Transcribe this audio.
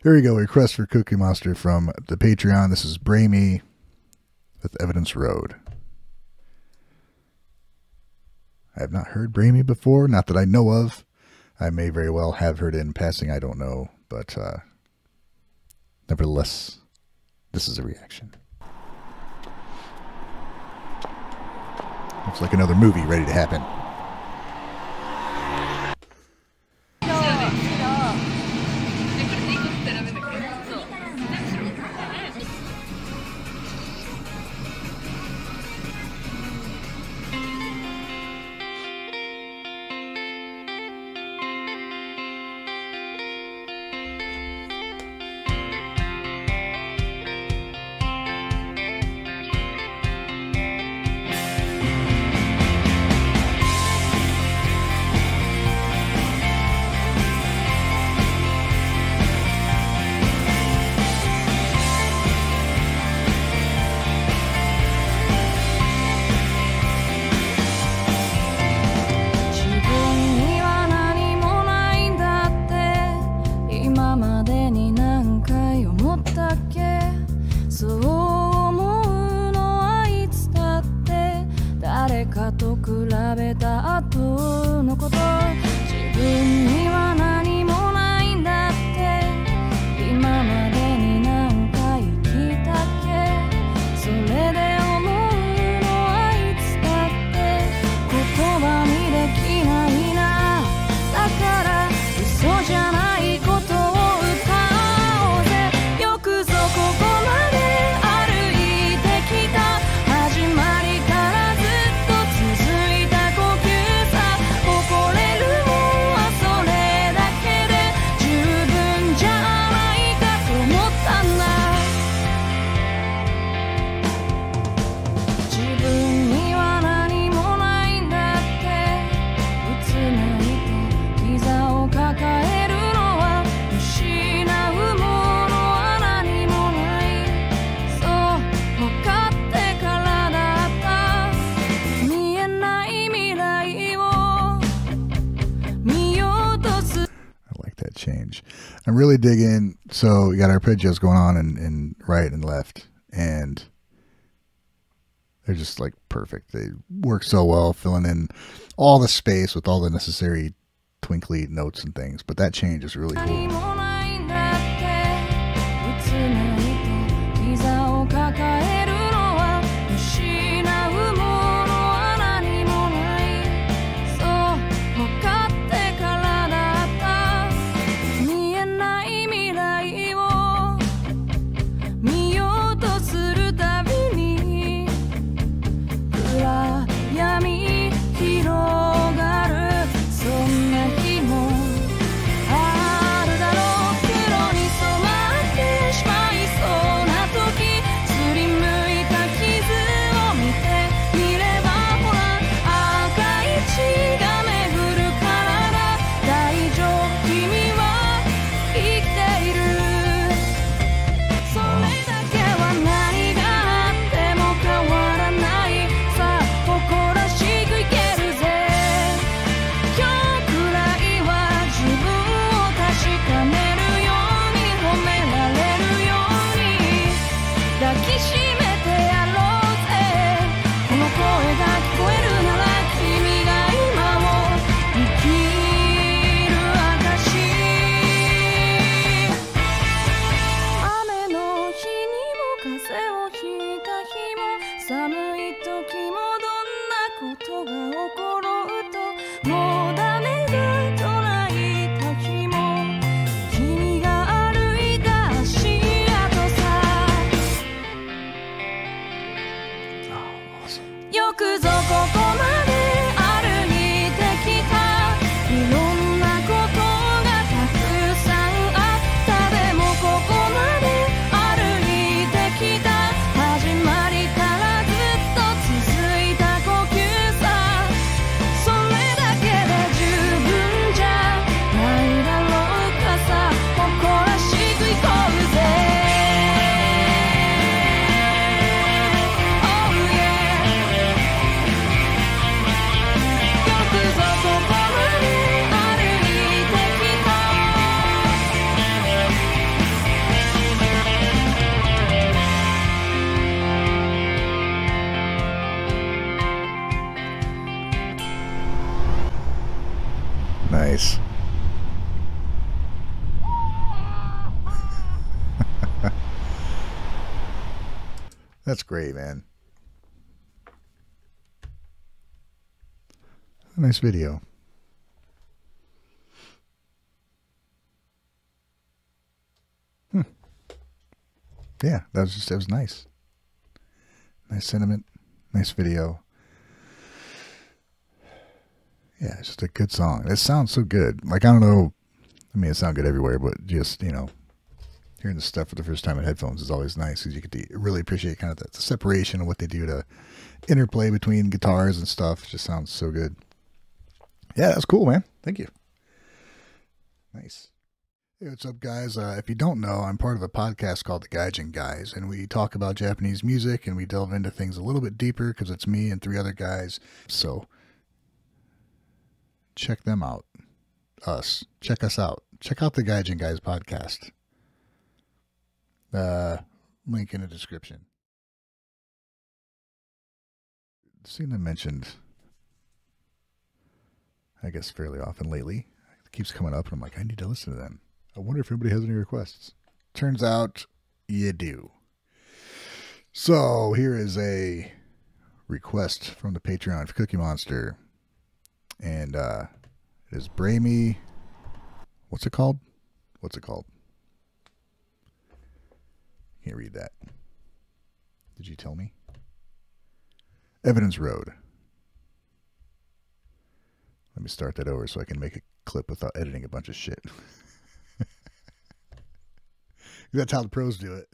Here we go. Request for Cookie Monster from the Patreon. This is Bray Me with Evidence Road. I have not heard Bray Me before, not that I know of. I may very well have heard it in passing, I don't know, but uh, nevertheless, this is a reaction. Looks like another movie ready to happen. そう思うのはいつだって誰かと比べた後のこと。I'm really digging. So we got arpeggios going on and, and right and left, and they're just like perfect. They work so well, filling in all the space with all the necessary twinkly notes and things. But that change is really cool. Nice. That's great, man. Nice video. Hmm. Yeah, that was just, that was nice. Nice sentiment, nice video. Yeah, it's just a good song. It sounds so good. Like, I don't know. I mean, it sounds good everywhere, but just, you know, hearing the stuff for the first time in headphones is always nice because you get to really appreciate kind of the, separation of what they do to interplay between guitars and stuff. It just sounds so good. Yeah, that's cool, man. Thank you. Nice. Hey, what's up, guys? Uh, if you don't know, I'm part of a podcast called The Gaijin Guys, and we talk about Japanese music and we delve into things a little bit deeper because it's me and three other guys. So check them out. Us. Check us out. Check out the Gaijin Guys podcast. Uh, link in the description. Seen them mentioned, I guess, fairly often lately. It keeps coming up, and I'm like, I need to listen to them. I wonder if anybody has any requests. Turns out you do. So here is a request from the Patreon of Cookie Monster. And uh it is Bray Me. What's it called? What's it called? Can't read that. Did you tell me? Evidence Road. Let me start that over so I can make a clip without editing a bunch of shit. That's how the pros do it.